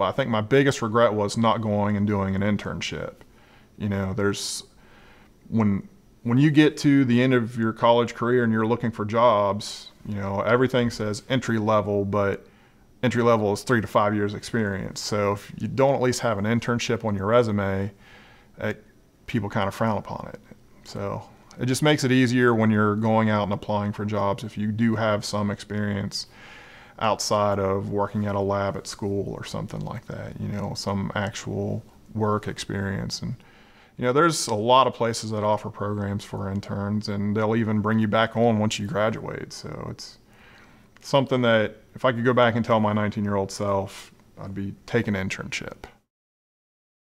But I think my biggest regret was not going and doing an internship. You know, there's when when you get to the end of your college career and you're looking for jobs, you know, everything says entry level, but entry level is three to five years experience. So if you don't at least have an internship on your resume, it, people kind of frown upon it. So it just makes it easier when you're going out and applying for jobs if you do have some experience outside of working at a lab at school or something like that, you know, some actual work experience and you know, there's a lot of places that offer programs for interns, and they'll even bring you back on once you graduate. So it's something that if I could go back and tell my 19 year old self, I'd be take an internship.